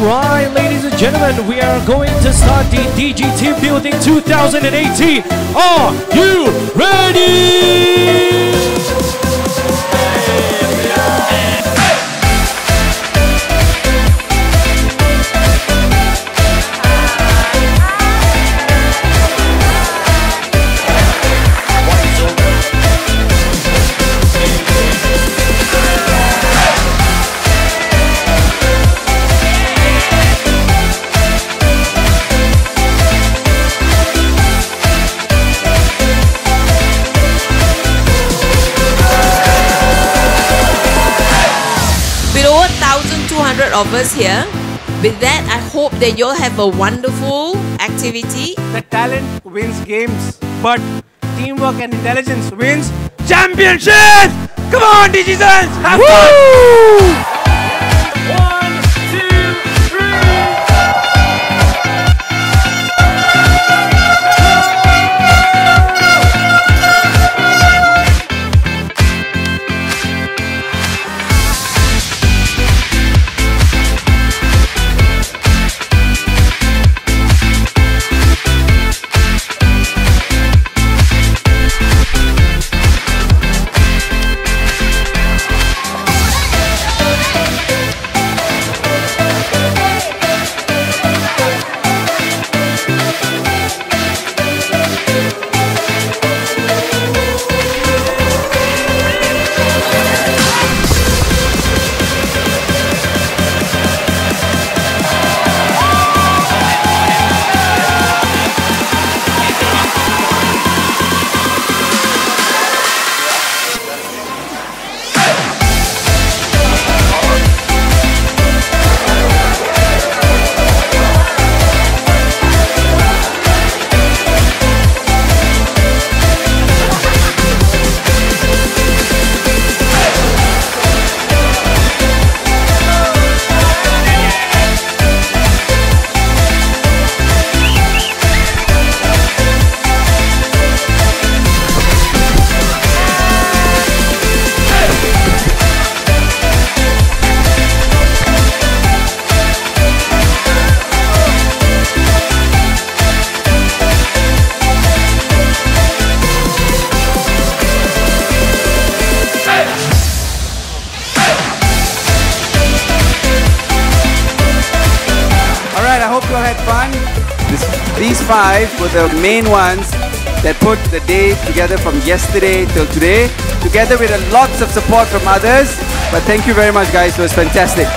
Alright, ladies and gentlemen, we are going to start the DGT Building 2018. Are you ready? Of us here, with that, I hope that you'll have a wonderful activity. The talent wins games, but teamwork and intelligence wins championships. Come on, Digizens, have fun. All had fun. This, these five were the main ones that put the day together from yesterday till today, together with lots of support from others. But thank you very much, guys. It was fantastic.